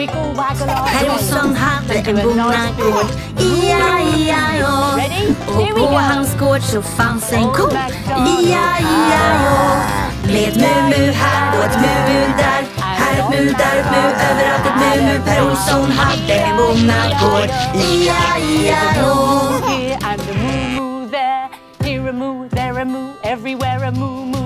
Wiggle waggle our Per Olsson hade en bonnagård Ia-ia-å Ready? Here we på go. hans gård så fanns en ko E-I-E-I-O. Med ett mu-mu här och ett mu-mu där Här ett mu, där ett mu, överallt ett mu-mu Per Olsson hade en bonnagård Ia-ia-å Here and a moo moo there. Here a moo, there a moo, everywhere a moo